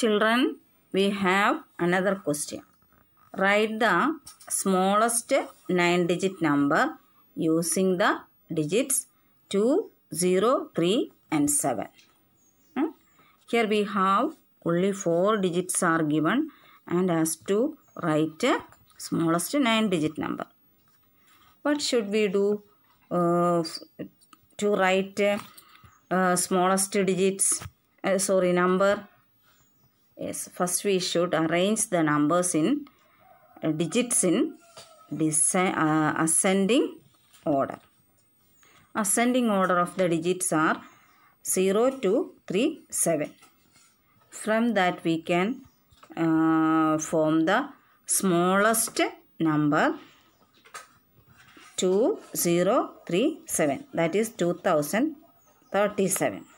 Children, we have another question. Write the smallest 9 digit number using the digits 2, 0, 3 and 7. Hmm? Here we have only 4 digits are given and has to write a smallest 9 digit number. What should we do uh, to write uh, smallest digits? Uh, sorry, number. Yes, first we should arrange the numbers in uh, digits in uh, ascending order. Ascending order of the digits are 0 to 3, 7. From that we can uh, form the smallest number 2037 that is 2037 Hmm?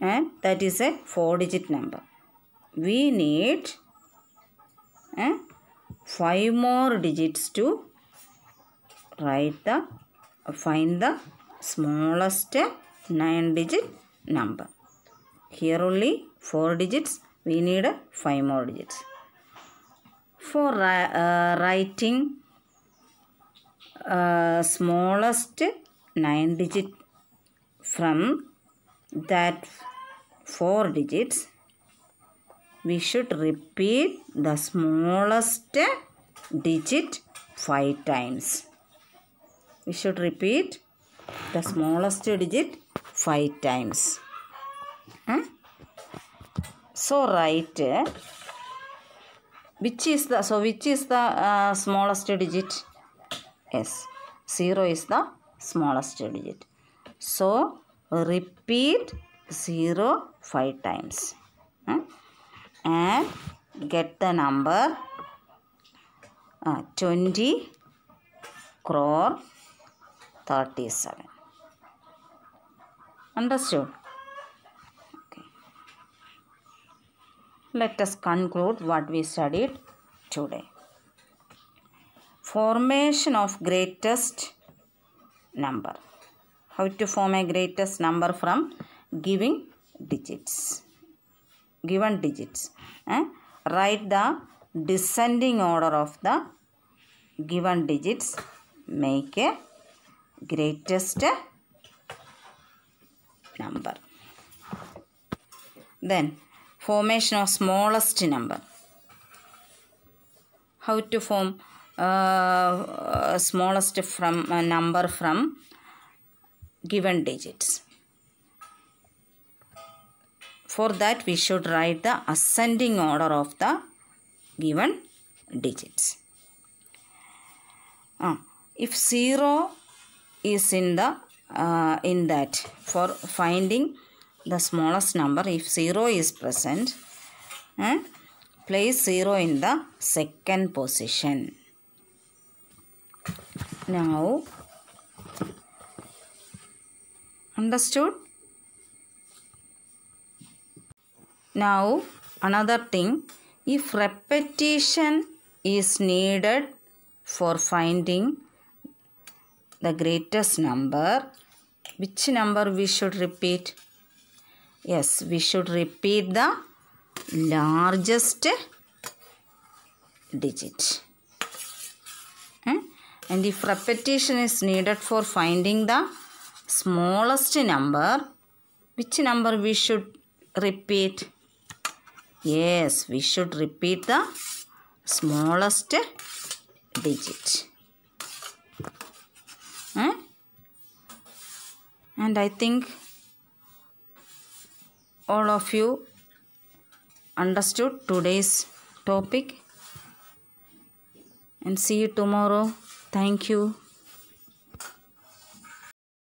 And that is a four digit number. We need eh, five more digits to write the find the smallest nine digit number. Here only four digits. We need uh, five more digits. For uh, writing uh, smallest nine digit from that four digits we should repeat the smallest digit five times. We should repeat the smallest digit five times. Hmm? so write which is the so which is the uh, smallest digit? Yes 0 is the smallest digit. So repeat 0 5 times. Hmm? and get the number uh, 20 crore 37 understood? Let us conclude what we studied today. Formation of greatest number how to form a greatest number from giving digits. Given digits. Eh? write the descending order of the given digits. Make a greatest number. Then formation of smallest number. How to form uh, uh, smallest from uh, number from given digits. For that we should write the ascending order of the given digits. Ah, if 0 is in the uh, in that for finding the smallest number if 0 is present eh, place 0 in the second position. Now understood? Now another thing. If repetition is needed for finding the greatest number which number we should repeat? Yes we should repeat the largest digit. Eh? and if repetition is needed for finding the smallest number. Which number we should repeat? Yes we should repeat the smallest digit. Eh? and i think all of you understood today's topic. And see you tomorrow. Thank you